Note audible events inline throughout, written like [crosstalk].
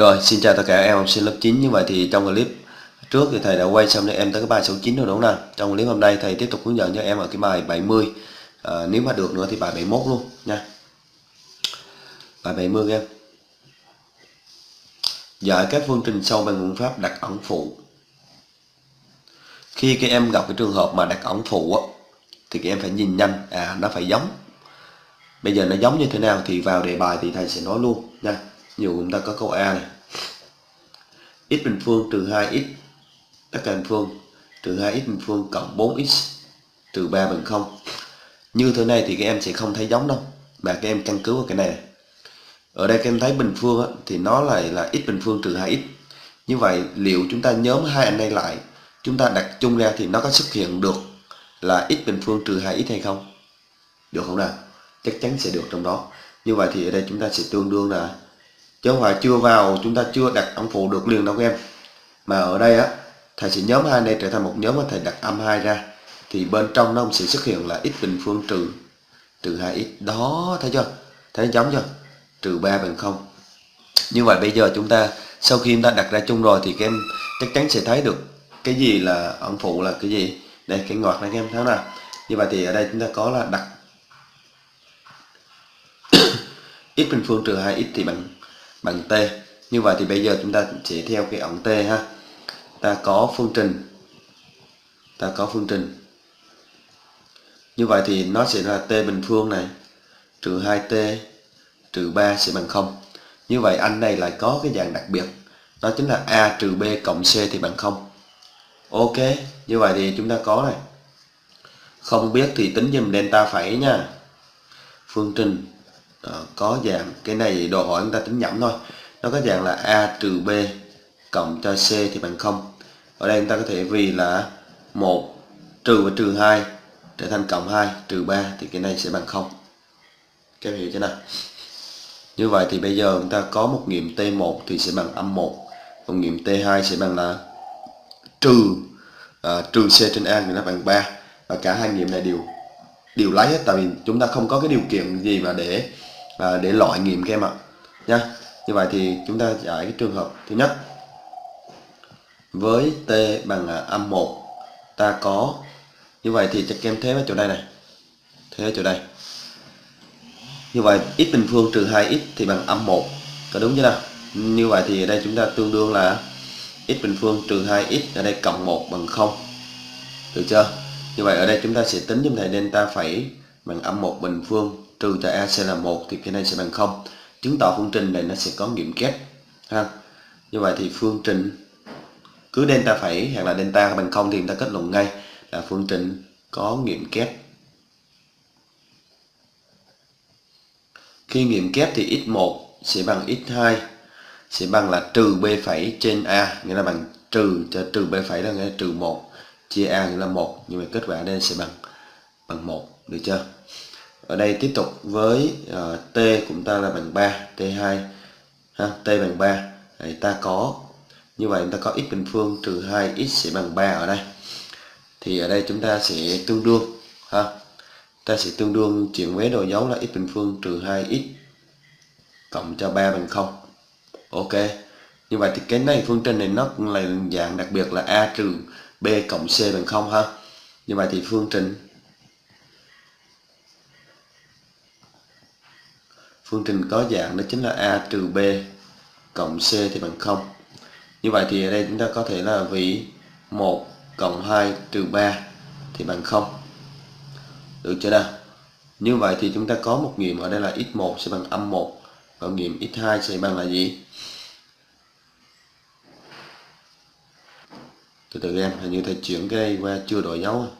Rồi, xin chào tất cả em học sinh lớp 9 Như vậy thì trong clip trước thì thầy đã quay xong cho em tới cái bài số 9 rồi đúng không nào? Trong clip hôm nay thầy tiếp tục hướng dẫn cho em ở cái bài 70 à, ờ, Nếu mà được nữa thì bài 71 luôn nha. Bài 70 em. Giải các phương trình sau bằng phương pháp đặt ẩn phụ. Khi các em gặp cái trường hợp mà đặt ẩn phụ á Thì các em phải nhìn nhanh. À nó phải giống. Bây giờ nó giống như thế nào thì vào đề bài thì thầy sẽ nói luôn nha. Nhiều chúng ta có câu A này. X bình phương trừ 2x tất cả bình phương trừ 2x bình phương cộng 4x trừ 3 bằng 0 như thế này thì các em sẽ không thấy giống đâu. Mà các em căn cứ vào cái này. Ở đây các em thấy bình phương á, thì nó lại là x bình phương trừ 2x như vậy liệu chúng ta nhóm hai anh này lại chúng ta đặt chung ra thì nó có xuất hiện được là x bình phương trừ 2x hay không? Được không nào? Chắc chắn sẽ được trong đó. Như vậy thì ở đây chúng ta sẽ tương đương là chứ không phải chưa vào, chúng ta chưa đặt âm phụ được liền đâu các em. Mà ở đây á, thầy sẽ nhóm hai này trở thành một nhóm và thầy đặt âm hai ra. Thì bên trong nó sẽ xuất hiện là x bình phương trừ trừ 2x đó, thấy chưa? Thấy giống chưa? Trừ 3 bằng 0 như vậy bây giờ chúng ta, sau khi chúng ta đặt ra chung rồi thì các em chắc chắn sẽ thấy được cái gì là âm phụ là cái gì. Đây cái ngoặc này các em, thấy nào? Như vậy thì ở đây chúng ta có là đặt [coughs] x bình phương trừ 2x thì bằng bằng t. Như vậy thì bây giờ chúng ta sẽ theo cái ổng t ha. Ta có phương trình. Ta có phương trình. Như vậy thì nó sẽ là t bình phương này. Trừ 2t trừ 3 sẽ bằng 0 như vậy anh này lại có cái dạng đặc biệt. Đó chính là a trừ b cộng c thì bằng 0 ok, như vậy thì chúng ta có này. Không biết thì tính dùm delta phẩy nha. Phương trình đó, có dạng cái này đòi hỏi chúng ta tính nhẩm thôi. Nó có dạng là a trừ b cộng cho c thì bằng 0 ở đây chúng ta có thể vì là 1 trừ và trừ 2 trở thành cộng 2 trừ 3 thì cái này sẽ bằng 0 các em hiểu chưa nào? Như vậy thì bây giờ chúng ta có một nghiệm T1 thì sẽ bằng âm 1 còn nghiệm T2 sẽ bằng là trừ à, trừ C trên A thì nó bằng 3 và cả hai nghiệm này đều đều lấy hết. Tại vì chúng ta không có cái điều kiện gì mà để à, để loại nghiệm các em ạ. Nha. Như vậy thì chúng ta giải cái trường hợp thứ nhất. Với t bằng là âm 1 ta có như vậy thì các em thế ở chỗ đây này. Thế ở chỗ đây. Như vậy x bình phương trừ 2x thì bằng âm 1 có đúng chưa nào? Như vậy thì ở đây chúng ta tương đương là x bình phương trừ 2x ở đây cộng 1 bằng 0 được chưa? Như vậy ở đây chúng ta sẽ tính cho thầy delta phẩy bằng âm 1 bình phương trừ cho a sẽ là 1 thì cái này sẽ bằng 0 chứng tỏ phương trình này nó sẽ có nghiệm kép, ha? Như vậy thì phương trình cứ delta phẩy hoặc là delta bằng 0 thì người ta kết luận ngay là phương trình có nghiệm kép. Khi nghiệm kép thì x1 sẽ bằng x2 sẽ bằng là trừ b phẩy trên a, nghĩa là bằng trừ, cho trừ b phẩy là nghĩa là trừ 1 chia a nghĩa là 1 nhưng mà kết quả đây sẽ bằng bằng 1 được chưa? Ở đây tiếp tục với uh, t của chúng ta là bằng 3 t2 ha, t bằng 3 Đấy, ta có như vậy chúng ta có x bình phương trừ 2x sẽ bằng 3 ở đây. Thì ở đây chúng ta sẽ tương đương ha ta sẽ tương đương chuyển với đồ dấu là x bình phương trừ 2x cộng cho 3 bằng 0 ok như vậy thì cái này phương trình này nó cũng là dạng đặc biệt là a trừ b cộng c bằng 0 ha. Như vậy thì phương trình phương trình có dạng đó chính là a trừ b cộng c thì bằng 0 như vậy thì ở đây chúng ta có thể là vì 1 cộng 2 trừ 3 thì bằng 0 được chưa nào? Như vậy thì chúng ta có một nghiệm ở đây là x1 sẽ bằng âm 1 và nghiệm x2 sẽ bằng là gì? Từ từ em, hình như thầy chuyển cái đây qua chưa đổi dấu à.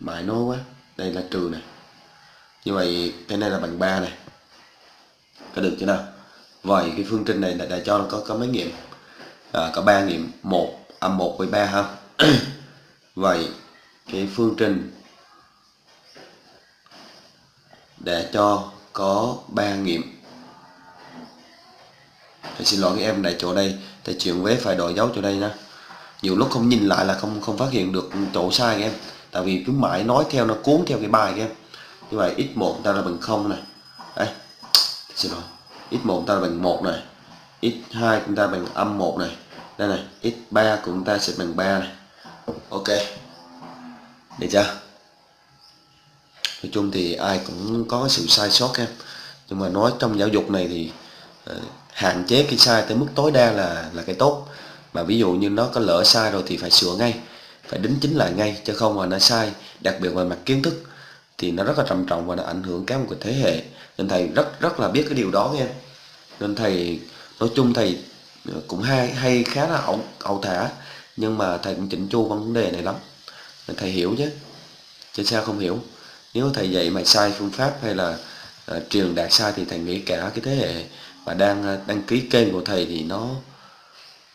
mãi nói quá. Đây là trừ này như vậy cái này là bằng 3 này có được chưa nào? Vậy cái phương trình này đã, đã cho nó có có mấy nghiệm? À, có ba nghiệm. Một âm một với ba ha. [coughs] Vậy cái phương trình để cho có ba nghiệm. Thầy xin lỗi các em tại chỗ đây thầy chuyển vế phải đổi dấu chỗ đây nha. Nhiều lúc không nhìn lại là không không phát hiện được chỗ sai các em. Tại vì cứ mãi nói theo nó cuốn theo cái bài các em. Như vậy x1 ta là bằng không này đây xin lỗi. X1 chúng ta là bằng 1 này. X2 chúng ta bằng âm 1 này. Đây này x3 của chúng ta sẽ bằng 3 này. Ok. Được chưa? Nói chung thì ai cũng có sự sai sót em nhưng mà nói trong giáo dục này thì uh, hạn chế cái sai tới mức tối đa là là cái tốt. Mà ví dụ như nó có lỡ sai rồi thì phải sửa ngay. Phải đính chính lại ngay chứ không mà nó sai đặc biệt về mặt kiến thức thì nó rất là trầm trọng và nó ảnh hưởng cả một cái thế hệ nên thầy rất rất là biết cái điều đó nghe. Nên thầy nói chung thầy ờ, cũng hay hay khá là ẩu ẩu thả. Nhưng mà thầy cũng chỉnh chu vấn đề này lắm. Nên thầy hiểu chứ chứ sao không hiểu? Nếu thầy dạy mà sai phương pháp hay là uh, truyền đạt sai thì thầy nghĩ cả cái thế hệ mà đang uh, đăng ký kênh của thầy thì nó,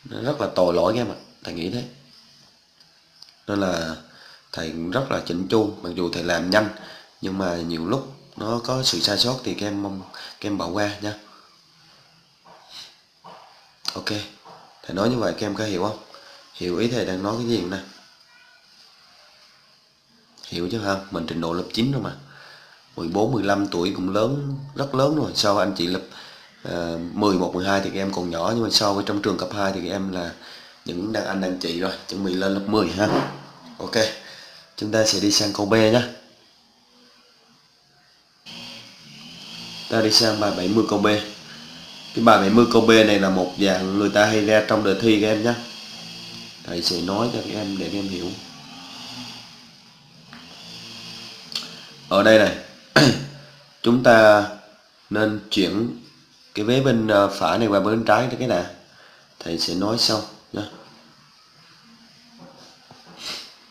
nó rất là tội lỗi nghe mà. Thầy nghĩ thế. Nên là thầy cũng rất là chỉnh chu mặc dù thầy làm nhanh nhưng mà nhiều lúc nó có sự sai sót thì các em mong các em bỏ qua nha ok thầy nói như vậy các em có hiểu không? Hiểu ý thầy đang nói cái gì không nè? Hiểu chứ ha mình trình độ lớp 9 rồi mà. 14 15 tuổi cũng lớn rất lớn rồi. Sau anh chị lớp uh, 11 12 thì các em còn nhỏ nhưng mà so với trong trường cấp 2 thì các em là những đàn anh đàn chị rồi chuẩn bị lên lớp 10 ha. Ok chúng ta sẽ đi sang câu B nhé ta đi sang bài 70 câu B. Cái bài 70 câu B này là một dạng người ta hay ra trong đề thi các em nhé. Thầy sẽ nói cho các em để các em hiểu. Ở đây này, [clears throat] chúng ta nên chuyển cái vế bên à, phải này qua bên trái cái nè thầy sẽ nói sau nhé.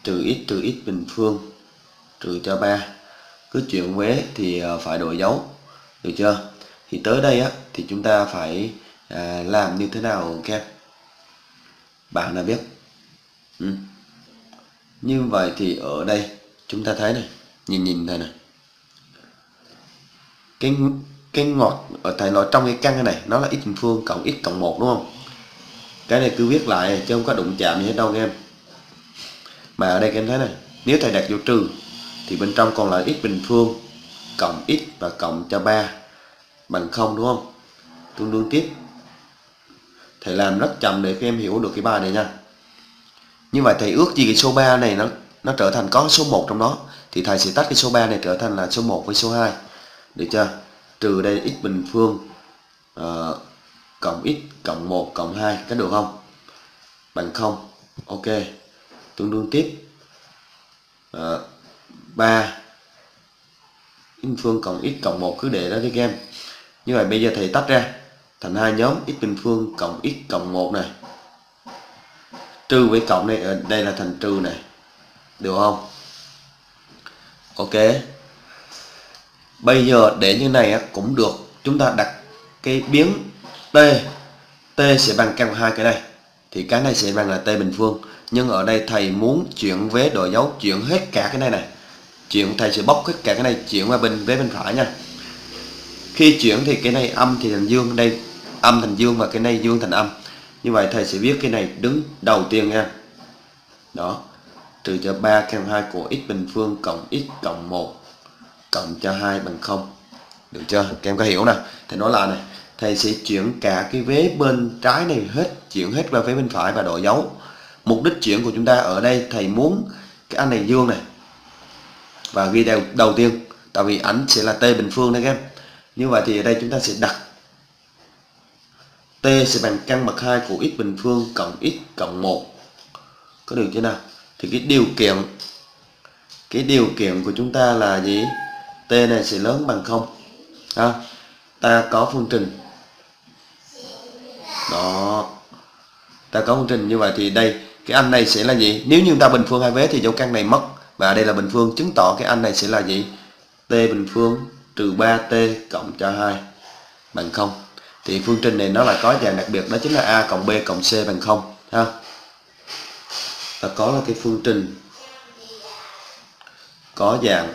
Trừ x trừ x bình phương, trừ cho 3 cứ chuyển vế thì à, phải đổi dấu được chưa? Thì tới đây á thì chúng ta phải à, làm như thế nào các em bạn đã biết. Ừ. như vậy thì ở đây chúng ta thấy này nhìn nhìn này này. Cái cái ngọt ở thầy nói trong cái căn này nó là x bình phương cộng x cộng 1 đúng không? Cái này cứ viết lại chứ không có đụng chạm gì hết đâu các em. Mà ở đây các em thấy này nếu thầy đặt vô trừ thì bên trong còn là x bình phương cộng x và cộng cho 3 bằng 0 đúng không? Tương đương tiếp. Thầy làm rất chậm để các em hiểu được cái bài này nha. Như vậy thầy ước gì cái số 3 này nó nó trở thành có số 1 trong đó thì thầy sẽ tách cái số 3 này trở thành là số 1 với số 2 được chưa? Trừ đây x bình phương uh, cộng x cộng 1 cộng 2 có được không? Bằng 0 ok. Tương đương tiếp. Ờ, uh, 3 bình phương cộng x cộng 1 cứ để đó đi các em như vậy bây giờ thầy tách ra, thành hai nhóm, x bình phương cộng x cộng 1 này. Trừ với cộng này ở đây là thành trừ này. Được không? Ok. Bây giờ để như này cũng được. Chúng ta đặt cái biến t. T sẽ bằng căn hai cái này. Thì cái này sẽ bằng là t bình phương. Nhưng ở đây thầy muốn chuyển vế đổi dấu, chuyển hết cả cái này này chuyển thầy sẽ bóc hết cả cái này chuyển qua bên vế bên phải nha. Khi chuyển thì cái này âm thì thành dương, đây âm thành dương và cái này dương thành âm. Như vậy thầy sẽ viết cái này đứng đầu tiên nha. Đó, trừ cho 3 căn 2 của x bình phương cộng x cộng 1 cộng cho 2 bằng 0 được chưa? Các em có hiểu nè? Thầy nói lại này, thầy sẽ chuyển cả cái vế bên trái này hết, chuyển hết qua vế bên phải và đổi dấu. Mục đích chuyển của chúng ta ở đây, thầy muốn cái anh này dương này và ghi đầu đầu tiên tại vì ảnh sẽ là t bình phương đấy các em. Như vậy thì ở đây chúng ta sẽ đặt t sẽ bằng căn bậc 2 của x bình phương cộng x cộng 1 có được chưa nào? Thì cái điều kiện cái điều kiện của chúng ta là gì? T này sẽ lớn bằng không? À, ta có phương trình. Đó. Ta có phương trình. Như vậy thì đây cái anh này sẽ là gì? Nếu như ta bình phương hai vế thì dấu căn này mất và đây là bình phương chứng tỏ cái anh này sẽ là gì? T bình phương trừ 3t cộng cho 2 bằng 0 thì phương trình này nó là có dạng đặc biệt đó chính là a cộng b cộng c bằng 0 ha? Ta có là cái phương trình có dạng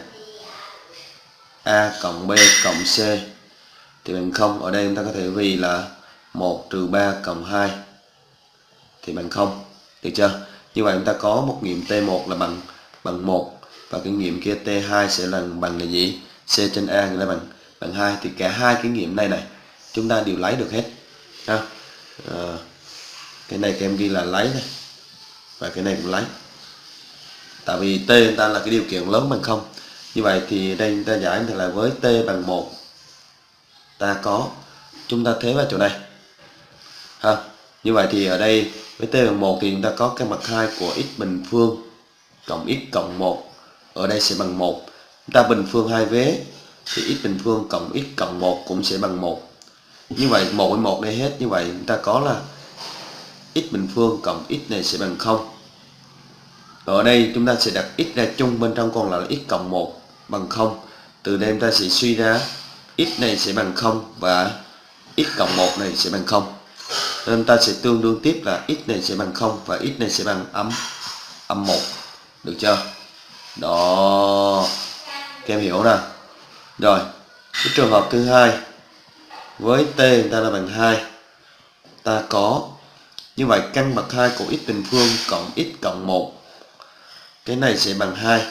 a cộng b cộng c thì bằng 0 ở đây chúng ta có thể vì là 1 trừ 3 cộng 2 thì bằng 0 được chưa? Như vậy chúng ta có một nghiệm t1 là bằng bằng 1 và cái nghiệm kia t2 sẽ là bằng là gì? C trên a là bằng bằng 2 thì cả hai cái nghiệm này này chúng ta đều lấy được hết. Ha? À, cái này các em ghi là lấy này. Và cái này cũng lấy. Tại vì t ta là cái điều kiện lớn bằng không. Như vậy thì đây chúng ta giải thì là với t bằng 1 ta có. Chúng ta thế vào chỗ này. Ha? Như vậy thì ở đây với t bằng 1 thì chúng ta có cái mặt 2 của x bình phương cộng x cộng 1 ở đây sẽ bằng 1 chúng ta bình phương hai vế, thì x bình phương cộng x cộng 1 cũng sẽ bằng 1 như vậy 1 với 1 đây hết. Như vậy, chúng ta có là x bình phương cộng x này sẽ bằng 0 ở đây, chúng ta sẽ đặt x ra chung bên trong còn lại là x cộng 1 bằng 0 từ đây, chúng ta sẽ suy ra x này sẽ bằng 0 và x cộng 1 này sẽ bằng 0 nên ta sẽ tương đương tiếp là x này sẽ bằng 0 và x này sẽ bằng âm âm 1 được chưa? Đó. Các em hiểu nè. Rồi, cái trường hợp thứ hai với t người ta là bằng 2 ta có như vậy căn bậc 2 của x bình phương cộng x cộng 1 cái này sẽ bằng 2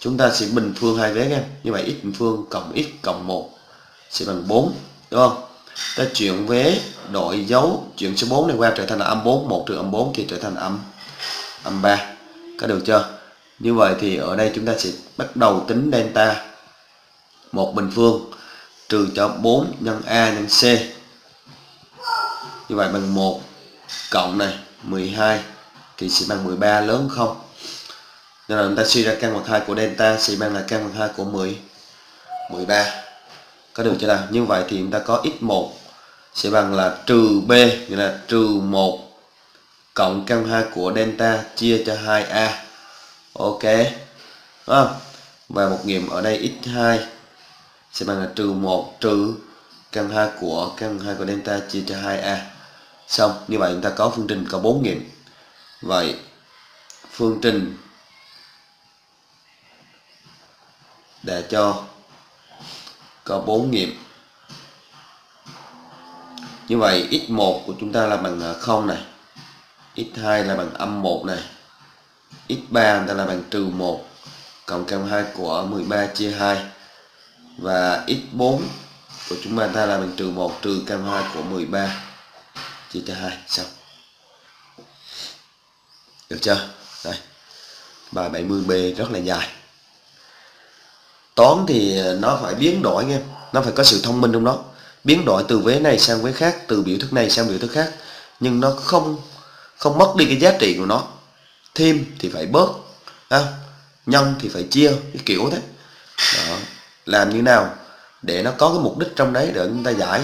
chúng ta sẽ bình phương hai vế em. Như vậy x bình phương cộng x cộng 1 sẽ bằng 4 đúng không? Ta chuyển vế đổi dấu, chuyển số 4 này qua trở thành là âm 4 1 trừ âm 4 thì trở thành âm âm 3 có được chưa? Như vậy thì ở đây chúng ta sẽ bắt đầu tính delta một bình phương, trừ cho 4 nhân A nhân C. Như vậy bằng 1 cộng này 12 thì sẽ bằng 13 lớn không? Nên là chúng ta suy ra căn bậc 2 của delta sẽ bằng là căn bậc 2 của 10 13 có được chưa nào? Như vậy thì chúng ta có x1 sẽ bằng là trừ b, nghĩa là trừ 1 cộng căn 2 của delta chia cho 2a ok. Đúng không? và một nghiệm ở đây x2 sẽ bằng là trừ 1 trừ căn 2 của căn 2 của delta chia cho 2a xong, như vậy chúng ta có phương trình có 4 nghiệm. Vậy, phương trình để cho có 4 nghiệm. Như vậy x1 của chúng ta là bằng 0 này. X2 là bằng âm 1 này x3 ta là bằng trừ 1 cộng căn 2 của 13 chia 2 và x4 của chúng ta là bằng trừ 1 trừ căn 2 của 13 chia cho 2 xong. Được chưa? Đây. Bài 70b rất là dài. Toán thì ờ, nó phải biến đổi nghe. Nó phải có sự thông minh trong đó. Biến đổi từ vế này sang vế khác, từ biểu thức này sang biểu thức khác. Nhưng nó không không mất đi cái giá trị của nó thêm thì phải bớt à, nhân thì phải chia cái kiểu thế. Đó. làm như nào để nó có cái mục đích trong đấy để chúng ta giải.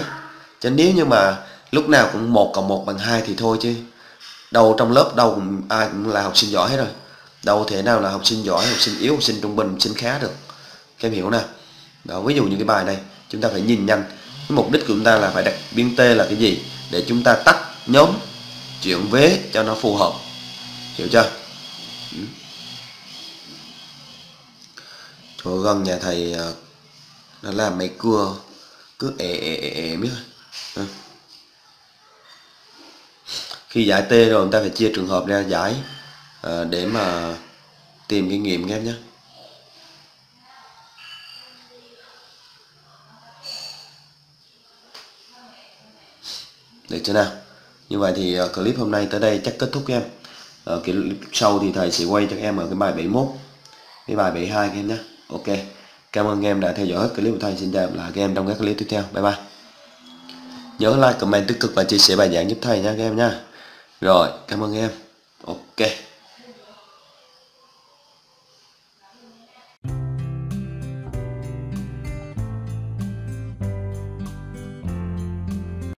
Chứ nếu như mà lúc nào cũng một cộng một bằng hai thì thôi chứ. Đâu trong lớp đâu cũng ai cũng là học sinh giỏi hết rồi. Đâu thể nào là học sinh giỏi học sinh yếu học sinh trung bình học sinh khá được. Các em hiểu nè. Đó ví dụ như cái bài này chúng ta phải nhìn nhanh. Cái mục đích của chúng ta là phải đặt biên t là cái gì? Để chúng ta tắt nhóm chuyển vế cho nó phù hợp hiểu chưa? Ừ. chỗ gần nhà thầy ờ, nó làm mấy cua cứ ế ế ế ế biết ừ. khi giải t rồi chúng ta phải chia trường hợp ra giải à, để mà tìm kinh nghiệm em nhé. Được chưa nào? Như vậy thì ờ, clip hôm nay tới đây chắc kết thúc em ở cái sau thì thầy sẽ quay cho các em ở cái bài 71 cái bài 72 các em nhé. Ok. Cảm ơn em đã theo dõi hết clip của thầy. Xin chào lại các em trong các clip tiếp theo. Bye bye. Nhớ like, comment, tích cực và chia sẻ bài giảng giúp thầy nha các em nha. Rồi, cảm ơn em. Ok.